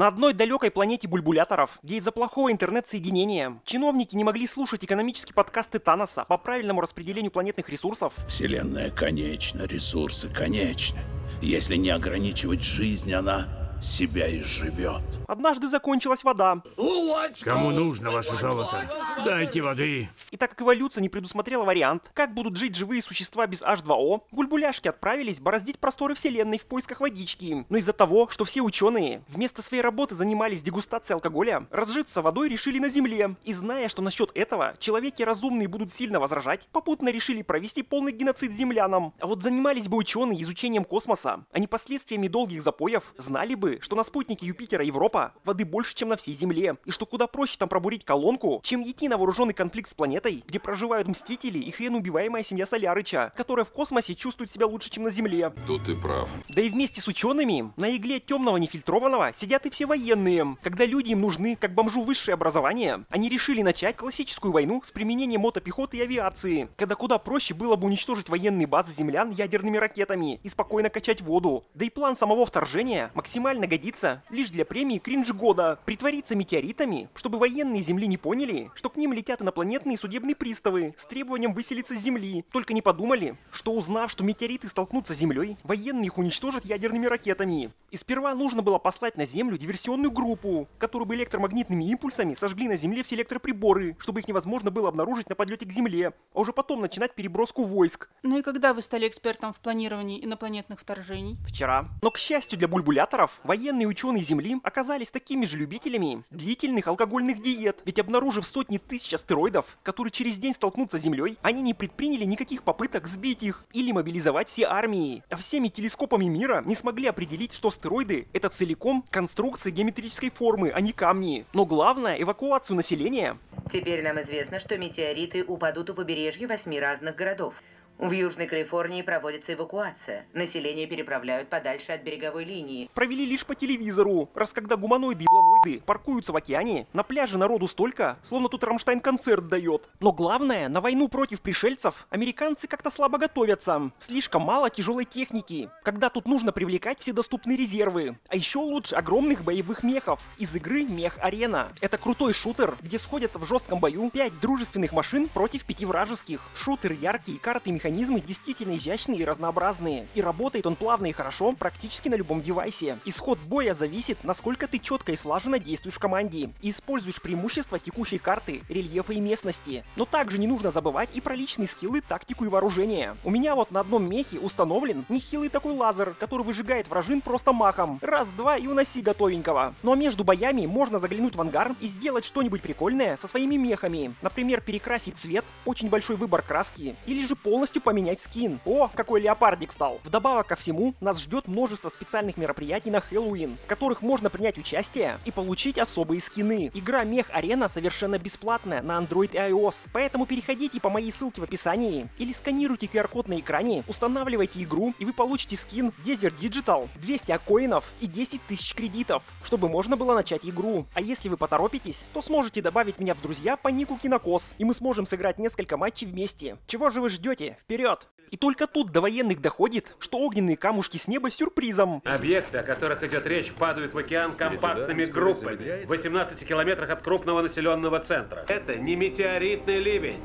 На одной далекой планете бульбуляторов, где из-за плохого интернет-соединения чиновники не могли слушать экономические подкасты Таноса по правильному распределению планетных ресурсов, Вселенная конечна, ресурсы конечны. Если не ограничивать жизнь, она себя изживет. однажды закончилась вода. Кому нужно ваше золото? Дайте воды. И так как эволюция не предусмотрела вариант, как будут жить живые существа без H2O, бульбуляшки отправились бороздить просторы Вселенной в поисках водички. Но из-за того, что все ученые вместо своей работы занимались дегустацией алкоголя, разжиться водой решили на Земле. И зная, что насчет этого человеки разумные будут сильно возражать, попутно решили провести полный геноцид землянам. А вот занимались бы ученые изучением космоса, а не последствиями долгих запоев, знали бы, что на спутнике Юпитера Европа воды больше, чем на всей Земле, и что куда проще там пробурить колонку, чем идти на вооруженный конфликт с планетой, где проживают Мстители и хрен убиваемая семья Солярыча, которая в космосе чувствует себя лучше, чем на Земле. Тут ты прав. Да и вместе с учеными на игле темного нефильтрованного сидят и все военные. Когда люди им нужны, как бомжу высшее образование, они решили начать классическую войну с применением мотопехоты и авиации, когда куда проще было бы уничтожить военные базы землян ядерными ракетами и спокойно качать воду. Да и план самого вторжения максимально годится лишь для премии кринж года. Притвориться метеоритами, чтобы военные Земли не поняли, что к ним летят инопланетные судебные приставы с требованием выселиться с Земли. Только не подумали, что узнав, что метеориты столкнутся с Землей, военные их уничтожат ядерными ракетами. И сперва нужно было послать на Землю диверсионную группу, которую бы электромагнитными импульсами сожгли на Земле все электроприборы, чтобы их невозможно было обнаружить на подлете к Земле, а уже потом начинать переброску войск. Ну и когда вы стали экспертом в планировании инопланетных вторжений? Вчера. Но, к счастью для бульбуляторов, военные ученые Земли оказались такими же любителями длительных алкогольных диет. Ведь обнаружив сотни тысяч астероидов, которые через день столкнутся с Землей, они не предприняли никаких попыток сбить их или мобилизовать все армии. А всеми телескопами мира не смогли определить, что астероиды — это целиком конструкции геометрической формы, а не камни. Но главное — эвакуацию населения. Теперь нам известно, что метеориты упадут у побережья восьми разных городов. В Южной Калифорнии проводится эвакуация. Население переправляют подальше от береговой линии. провели лишь по телевизору, раз когда гуманоиды бланоиды паркуются в океане, на пляже народу столько, словно тут Рамштайн концерт дает. Но главное, на войну против пришельцев американцы как-то слабо готовятся. Слишком мало тяжелой техники, когда тут нужно привлекать все доступные резервы. А еще лучше огромных боевых мехов из игры Мех Арена. Это крутой шутер, где сходятся в жестком бою 5 дружественных машин против 5 вражеских. Шутер яркий, карты и механизмы действительно изящные и разнообразные. И работает он плавно и хорошо практически на любом девайсе. Исход боя зависит, насколько ты четко и слаженно действуешь в команде. Используешь преимущества текущей карты, рельефа и местности. Но также не нужно забывать и про личные скиллы, тактику и вооружение. У меня вот на одном мехе установлен нехилый такой лазер, который выжигает вражин просто махом. Раз-два и уноси готовенького. Ну а между боями можно заглянуть в ангар и сделать что-нибудь прикольное со своими мехами. Например, перекрасить цвет, очень большой выбор краски, или же полностью поменять скин. О, какой леопардик стал! Вдобавок ко всему, нас ждет множество специальных мероприятий на Хэллоуин, в которых можно принять участие и получить особые скины. Игра Мех Арена совершенно бесплатная на Android и iOS, поэтому переходите по моей ссылке в описании или сканируйте QR-код на экране, устанавливайте игру и вы получите скин Desert Digital, 200 аккоинов и 10 тысяч кредитов, чтобы можно было начать игру. А если вы поторопитесь, то сможете добавить меня в друзья по нику Кинокос, и мы сможем сыграть несколько матчей вместе. Чего же вы ждете? Вперед! И только тут до военных доходит, что огненные камушки с неба сюрпризом. Объекты, о которых идет речь, падают в океан компактными группами в 18 километрах от крупного населенного центра. Это не метеоритный ливень.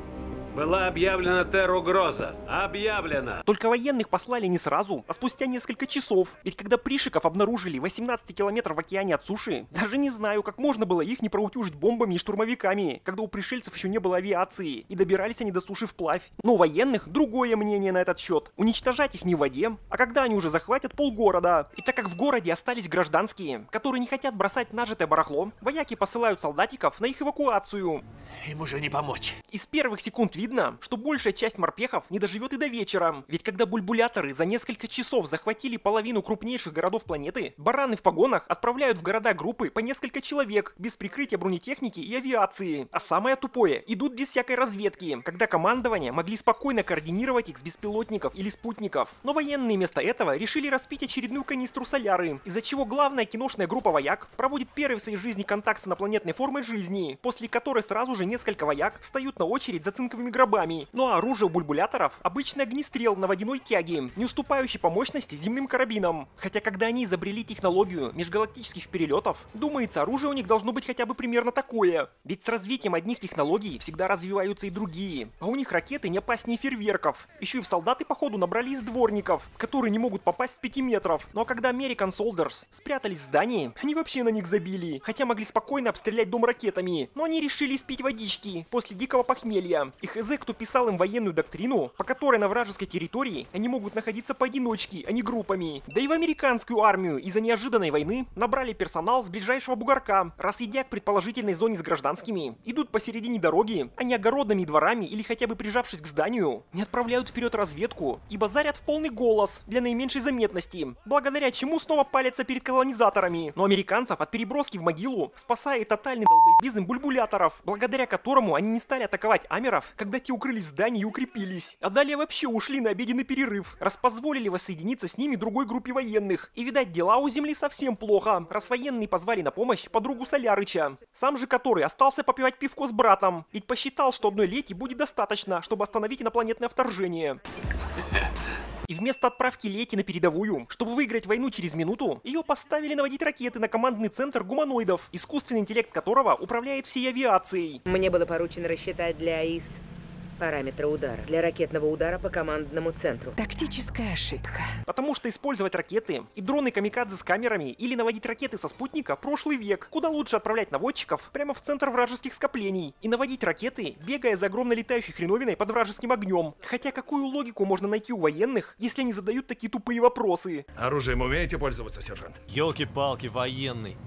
Была объявлена террор-угроза. Объявлена. Только военных послали не сразу, а спустя несколько часов. Ведь когда пришиков обнаружили 18 километров в океане от суши, даже не знаю, как можно было их не проутюжить бомбами и штурмовиками, когда у пришельцев еще не было авиации, и добирались они до суши вплавь. Но у военных другое мнение на этот счет. Уничтожать их не в воде, а когда они уже захватят полгорода. И так как в городе остались гражданские, которые не хотят бросать нажитое барахло, вояки посылают солдатиков на их эвакуацию. Им уже не помочь. Из первых секунд видно, что большая часть морпехов не доживет и до вечера. Ведь когда бульбуляторы за несколько часов захватили половину крупнейших городов планеты, бараны в погонах отправляют в города группы по несколько человек, без прикрытия бронетехники и авиации. А самое тупое, идут без всякой разведки, когда командование могли спокойно координировать их с беспилотников или спутников. Но военные вместо этого решили распить очередную канистру соляры, из-за чего главная киношная группа вояк проводит первый в своей жизни контакт с инопланетной формой жизни, после которой сразу же несколько вояк встают на очередь за цинковыми гробами. Ну а оружие у бульбуляторов – обычный огнестрел на водяной тяге, не уступающий по мощности земным карабинам. Хотя когда они изобрели технологию межгалактических перелетов, думается, оружие у них должно быть хотя бы примерно такое. Ведь с развитием одних технологий всегда развиваются и другие. А у них ракеты не опаснее фейерверков. Еще и в солдаты, походу, набрали из дворников, которые не могут попасть с 5 метров. Ну а когда American Soldiers спрятались в здании, они вообще на них забили. Хотя могли спокойно обстрелять дом ракетами. Но они решили спить водички после дикого похмелья. И хз, кто писал им военную доктрину, по которой на вражеской территории они могут находиться поодиночке, а не группами. Да и в американскую армию из-за неожиданной войны набрали персонал с ближайшего бугорка, раз идя к предположительной зоне с гражданскими, идут посередине дороги, а не огородными дворами или хотя бы прижавшись к зданию, не отправляют вперед разведку и базарят в полный голос для наименьшей заметности, благодаря чему снова палятся перед колонизаторами. Но американцев от переброски в могилу спасает тотальный долбоебизм бульбуляторов, благодаря которому они не стали атаковать амеров, когда те укрылись в здании и укрепились, а далее вообще ушли на обеденный перерыв, раз позволили воссоединиться с ними другой группе военных. И видать дела у земли совсем плохо, раз военные позвали на помощь подругу Солярыча, сам же который остался попивать пивко с братом, ведь посчитал, что одной лети будет достаточно, чтобы остановить инопланетное вторжение. И вместо отправки Лети на передовую, чтобы выиграть войну через минуту, ее поставили наводить ракеты на командный центр гуманоидов, искусственный интеллект которого управляет всей авиацией. Мне было поручено рассчитать для АИС параметры удара. Для ракетного удара по командному центру. Тактическая ошибка. Потому что использовать ракеты и дроны камикадзе с камерами или наводить ракеты со спутника – прошлый век. Куда лучше отправлять наводчиков прямо в центр вражеских скоплений и наводить ракеты, бегая за огромной летающей хреновиной под вражеским огнем. Хотя какую логику можно найти у военных, если они задают такие тупые вопросы? Оружием умеете пользоваться, сержант? Елки-палки, военный.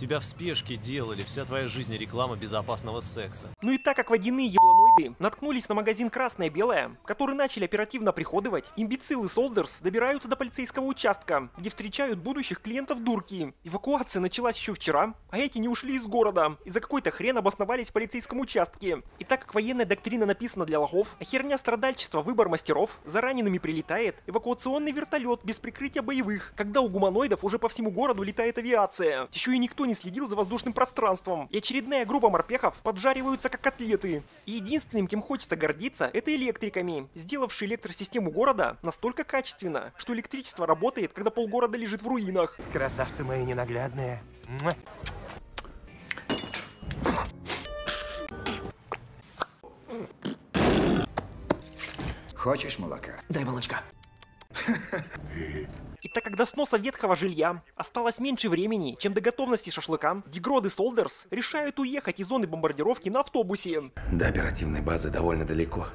Тебя в спешке делали, вся твоя жизнь реклама безопасного секса. Ну и так как водяные ебланоиды наткнулись на магазин «Красное-белое», который начали оперативно приходовать, имбецилы Солдерс добираются до полицейского участка, где встречают будущих клиентов дурки. Эвакуация началась еще вчера, а эти не ушли из города и за какой-то хрен обосновались в полицейском участке. И так как военная доктрина написана для лохов, а херня страдальчества выбор мастеров, за ранеными прилетает эвакуационный вертолет без прикрытия боевых, когда у гуманоидов уже по всему городу летает авиация. Еще и никто не следил за воздушным пространством, и очередная группа морпехов поджариваются как котлеты. И единственным, кем хочется гордиться, это электриками, сделавшие электросистему города настолько качественно, что электричество работает, когда полгорода лежит в руинах. Красавцы мои ненаглядные. Хочешь молока? Дай молочка. Так как до сноса ветхого жилья осталось меньше времени, чем до готовности шашлыка, Дегроды Солдерс решают уехать из зоны бомбардировки на автобусе. До оперативной базы довольно далеко,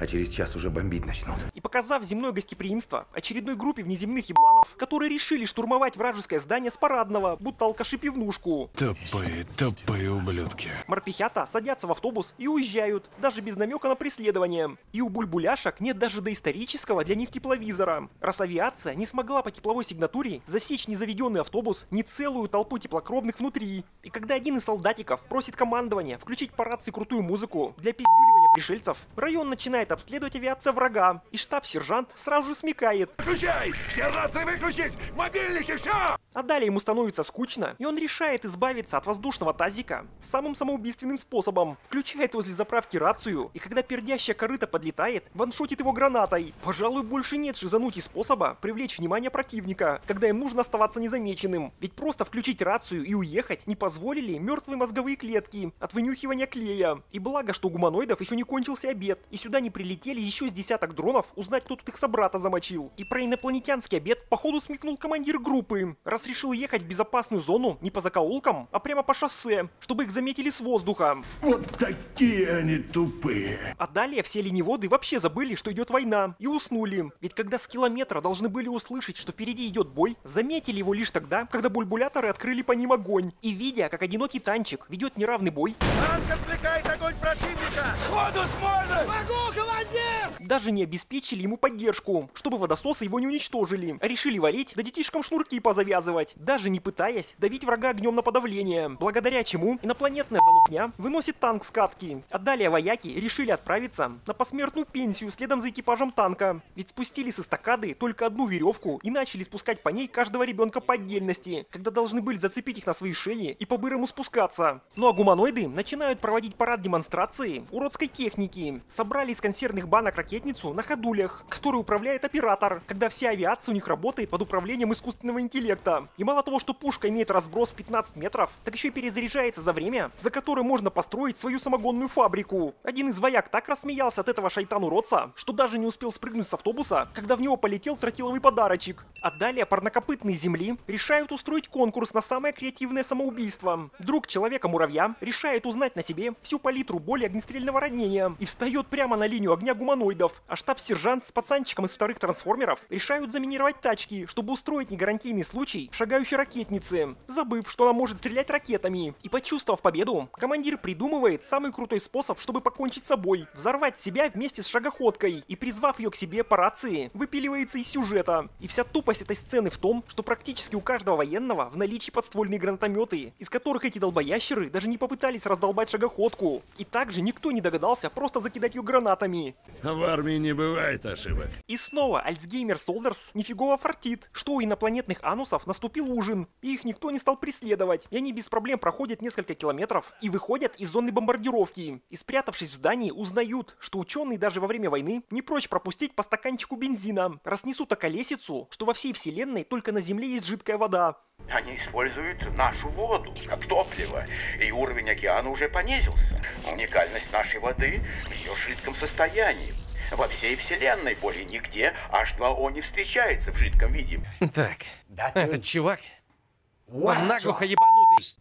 а через час уже бомбить начнут. И показав земное гостеприимство очередной группе внеземных ебланов, которые решили штурмовать вражеское здание с парадного, будто алкаши пивнушку. Тупые, тупые ублюдки. Морпехята садятся в автобус и уезжают, даже без намека на преследование. И у бульбуляшек нет даже доисторического для них тепловизора. Раз авиация не смогла по тепловой сигнатуре засечь незаведенный автобус, не целую толпу теплокровных внутри. И когда один из солдатиков просит командования включить по рации крутую музыку для пиздюливания пришельцев, район начинает обследовать авиация врага, и штаб-сержант сразу же смекает. Выключай! Все рации выключить! Мобильники, все! А далее ему становится скучно, и он решает избавиться от воздушного тазика самым самоубийственным способом. Включает возле заправки рацию, и когда пердящая корыта подлетает, ваншотит его гранатой. Пожалуй, больше нет шизанути способа привлечь внимание противника, когда им нужно оставаться незамеченным. Ведь просто включить рацию и уехать не позволили мертвые мозговые клетки от вынюхивания клея. И благо, что у гуманоидов еще не кончился обед, и сюда не прилетели еще с десяток дронов узнать, кто тут их собрата замочил. И про инопланетянский обед походу смекнул командир группы, решил ехать в безопасную зону не по закоулкам, а прямо по шоссе, чтобы их заметили с воздуха. Вот такие они тупые. А далее все лениводы вообще забыли, что идет война, и уснули. Ведь когда с километра должны были услышать, что впереди идет бой, заметили его лишь тогда, когда бульбуляторы открыли по ним огонь. И видя, как одинокий танчик ведет неравный бой, Танк отвлекает огонь противника! Сходу сможет! Смогу, командир! даже не обеспечили ему поддержку, чтобы водососы его не уничтожили, а решили валить, да детишкам шнурки позавязывать. Показывать, даже не пытаясь давить врага огнем на подавление, благодаря чему инопланетная залупня выносит танк с катки. А далее вояки решили отправиться на посмертную пенсию следом за экипажем танка, ведь спустили с эстакады только одну веревку и начали спускать по ней каждого ребенка по отдельности, когда должны были зацепить их на свои шеи и по-бырому спускаться. Ну а гуманоиды начинают проводить парад демонстрации уродской техники. Собрали из консервных банок ракетницу на ходулях, которую управляет оператор, когда вся авиация у них работает под управлением искусственного интеллекта. И мало того, что пушка имеет разброс в 15 метров, так еще и перезаряжается за время, за которое можно построить свою самогонную фабрику. Один из вояк так рассмеялся от этого шайтан-уродца, что даже не успел спрыгнуть с автобуса, когда в него полетел тротиловый подарочек. А далее парнокопытные земли решают устроить конкурс на самое креативное самоубийство. Друг человека-муравья решает узнать на себе всю палитру боли огнестрельного ранения и встает прямо на линию огня гуманоидов, а штаб-сержант с пацанчиком из вторых трансформеров решают заминировать тачки, чтобы устроить негарантийный случай шагающей ракетницы, забыв, что она может стрелять ракетами. И почувствовав победу, командир придумывает самый крутой способ, чтобы покончить с собой, взорвать себя вместе с шагоходкой и призвав ее к себе по рации, выпиливается из сюжета. И вся тупость этой сцены в том, что практически у каждого военного в наличии подствольные гранатометы, из которых эти долбоящеры даже не попытались раздолбать шагоходку. И также никто не догадался просто закидать ее гранатами. В армии не бывает ошибок. И снова Альцгеймер Солдерс нифигово фартит, что у инопланетных анусов наступил ужин, и их никто не стал преследовать, и они без проблем проходят несколько километров и выходят из зоны бомбардировки, и спрятавшись в здании узнают, что ученые даже во время войны не прочь пропустить по стаканчику бензина, разнесут околесицу, что во всей вселенной только на Земле есть жидкая вода. Они используют нашу воду как топливо, и уровень океана уже понизился. Уникальность нашей воды в ее жидком состоянии. Во всей вселенной более нигде H2O не встречается в жидком виде. Так, этот чувак, он наглухо ебанутый.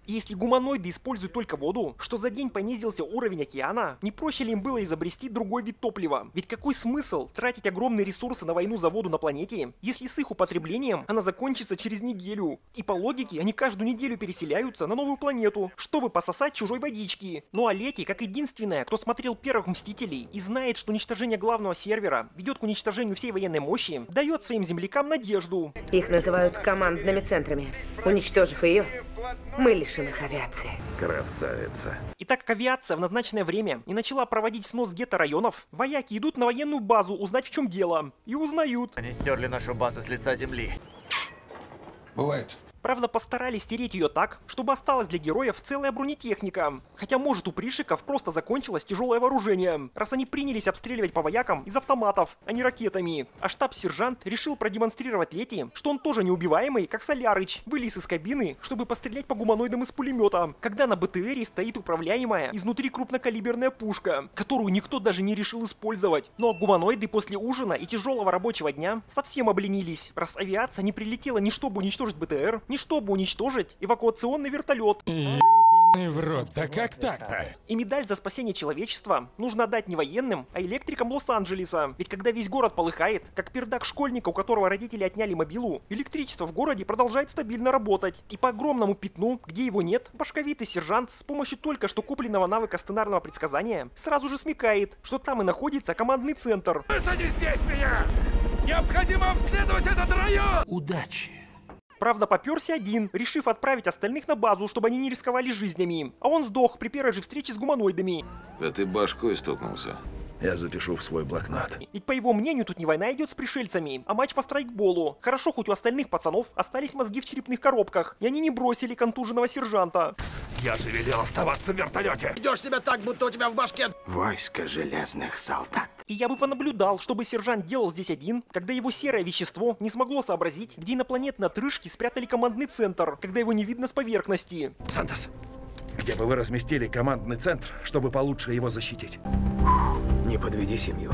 Если гуманоиды используют только воду, что за день понизился уровень океана, не проще ли им было изобрести другой вид топлива? Ведь какой смысл тратить огромные ресурсы на войну за воду на планете, если с их употреблением она закончится через неделю? И по логике, они каждую неделю переселяются на новую планету, чтобы пососать чужой водички. Ну а Лети, как единственная, кто смотрел первых Мстителей и знает, что уничтожение главного сервера ведет к уничтожению всей военной мощи, дает своим землякам надежду. Их называют командными центрами. Уничтожив ее, мы лишим их авиации. Красавица. И так как авиация в назначенное время не начала проводить снос гетто-районов, вояки идут на военную базу узнать в чем дело. И узнают. Они стерли нашу базу с лица земли. Бывает. Правда, постарались стереть ее так, чтобы осталась для героев целая бронетехника. Хотя, может, у пришиков просто закончилось тяжелое вооружение, раз они принялись обстреливать по воякам из автоматов, а не ракетами. А штаб-сержант решил продемонстрировать Лети, что он тоже неубиваемый, как Солярыч, вылез из кабины, чтобы пострелять по гуманоидам из пулемета, когда на БТРе стоит управляемая изнутри крупнокалиберная пушка, которую никто даже не решил использовать. Но гуманоиды после ужина и тяжелого рабочего дня совсем обленились, раз авиация не прилетела ни чтобы уничтожить БТР, ни чтобы уничтожить эвакуационный вертолет. Ебаный в рот, да как так-то? И медаль за спасение человечества нужно отдать не военным, а электрикам Лос-Анджелеса. Ведь когда весь город полыхает, как пердак школьника, у которого родители отняли мобилу, электричество в городе продолжает стабильно работать. И по огромному пятну, где его нет, башковитый сержант с помощью только что купленного навыка сценарного предсказания сразу же смекает, что там и находится командный центр. Высади здесь меня! Необходимо обследовать этот район! Удачи. Правда, поперся один, решив отправить остальных на базу, чтобы они не рисковали жизнями. А он сдох при первой же встрече с гуманоидами. Да ты башкой стукнулся. Я запишу в свой блокнот. Ведь по его мнению тут не война идет с пришельцами, а матч по страйкболу. Хорошо, хоть у остальных пацанов остались мозги в черепных коробках, и они не бросили контуженного сержанта. Я же велел оставаться в вертолете. Идешь себя так, будто у тебя в башке... Войско железных солдат. И я бы понаблюдал, чтобы сержант делал здесь один, когда его серое вещество не смогло сообразить, где инопланетные отрыжки спрятали командный центр, когда его не видно с поверхности. Сантос, где бы вы разместили командный центр, чтобы получше его защитить? Не подведи семью.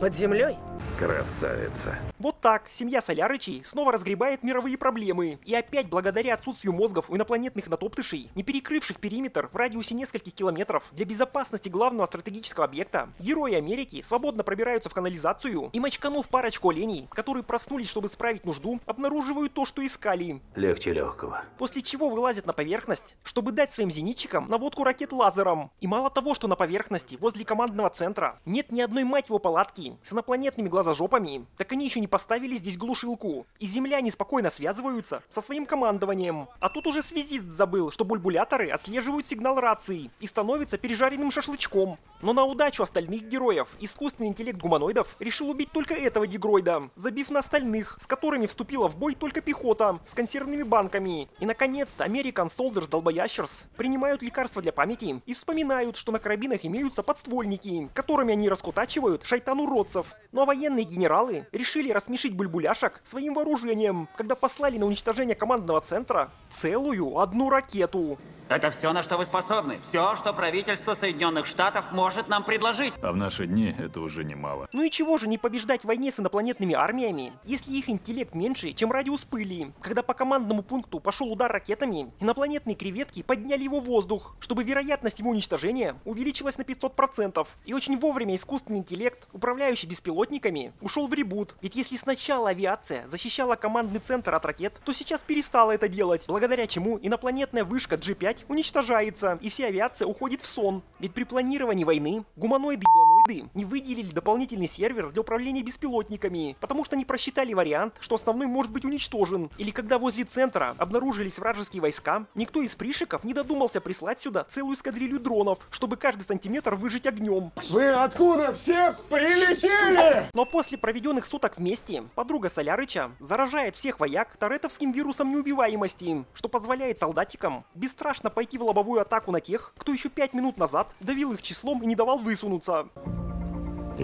Под землей? Красавица. Вот так семья Солярычей снова разгребает мировые проблемы. И опять благодаря отсутствию мозгов у инопланетных натоптышей, не перекрывших периметр в радиусе нескольких километров для безопасности главного стратегического объекта, герои Америки свободно пробираются в канализацию и мочканув парочку оленей, которые проснулись, чтобы справить нужду, обнаруживают то, что искали. Легче легкого. После чего вылазят на поверхность, чтобы дать своим зенитчикам наводку ракет лазером. И мало того, что на поверхности, возле командного центра, нет ни одной мать его палатки с инопланетными глазожопами, так они еще не поставили здесь глушилку, и земляне спокойно связываются со своим командованием. А тут уже связист забыл, что бульбуляторы отслеживают сигнал рации и становятся пережаренным шашлычком. Но на удачу остальных героев искусственный интеллект гуманоидов решил убить только этого дигроида, забив на остальных, с которыми вступила в бой только пехота с консервными банками. И наконец-то American Soldiers Долбоящерс принимают лекарства для памяти и вспоминают, что на карабинах имеются подствольники, которыми они раскутачивают шайтан-уродцев. Ну а военные генералы решили рассмешить бульбуляшек своим вооружением, когда послали на уничтожение командного центра целую одну ракету. Это все, на что вы способны. Все, что правительство Соединенных Штатов может нам предложить. А в наши дни это уже немало. Ну и чего же не побеждать в войне с инопланетными армиями, если их интеллект меньше, чем радиус пыли? Когда по командному пункту пошел удар ракетами, инопланетные креветки подняли его в воздух, чтобы вероятность его уничтожения увеличилась на 500%. И очень вовремя искусственный интеллект, управляющий беспилотниками, ушел в ребут. Ведь если сначала авиация защищала командный центр от ракет, то сейчас перестала это делать, благодаря чему инопланетная вышка G5 уничтожается, и вся авиация уходит в сон. Ведь при планировании войны гуманоиды и бланоиды не выделили дополнительный сервер для управления беспилотниками, потому что не просчитали вариант, что основной может быть уничтожен. Или когда возле центра обнаружились вражеские войска, никто из пришиков не додумался прислать сюда целую эскадрилью дронов, чтобы каждый сантиметр выжить огнем. Вы откуда все прилетели? Но после проведенных суток вместе, подруга Солярыча заражает всех вояк таретовским вирусом неубиваемости, что позволяет солдатикам бесстрашно пойти в лобовую атаку на тех, кто еще пять минут назад давил их числом и не давал высунуться.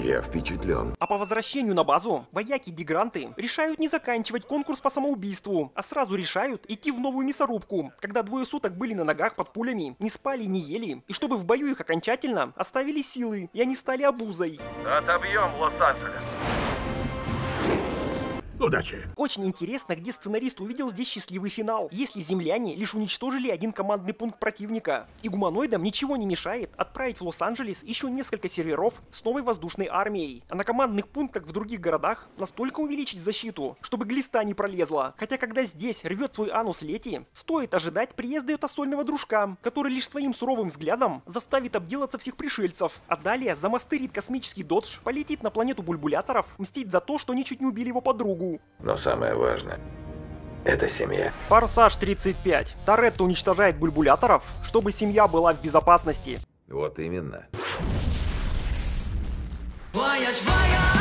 Я впечатлен. А по возвращению на базу, вояки-дегранты решают не заканчивать конкурс по самоубийству, а сразу решают идти в новую мясорубку, когда двое суток были на ногах под пулями, не спали, не ели, и чтобы в бою их окончательно оставили силы, и они стали обузой. Отобьем Лос-Анджелес. Удачи! Очень интересно, где сценарист увидел здесь счастливый финал, если земляне лишь уничтожили один командный пункт противника. И гуманоидам ничего не мешает отправить в Лос-Анджелес еще несколько серверов с новой воздушной армией. А на командных пунктах в других городах настолько увеличить защиту, чтобы глиста не пролезла. Хотя когда здесь рвет свой анус Лети, стоит ожидать приезда ее стольного дружка, который лишь своим суровым взглядом заставит обделаться всех пришельцев. А далее замастырит космический додж, полетит на планету бульбуляторов, мстить за то, что они чуть не убили его подругу. Но самое важное – это семья. Форсаж 35. Торетто уничтожает бульбуляторов, чтобы семья была в безопасности. Вот именно. Voyage, voyage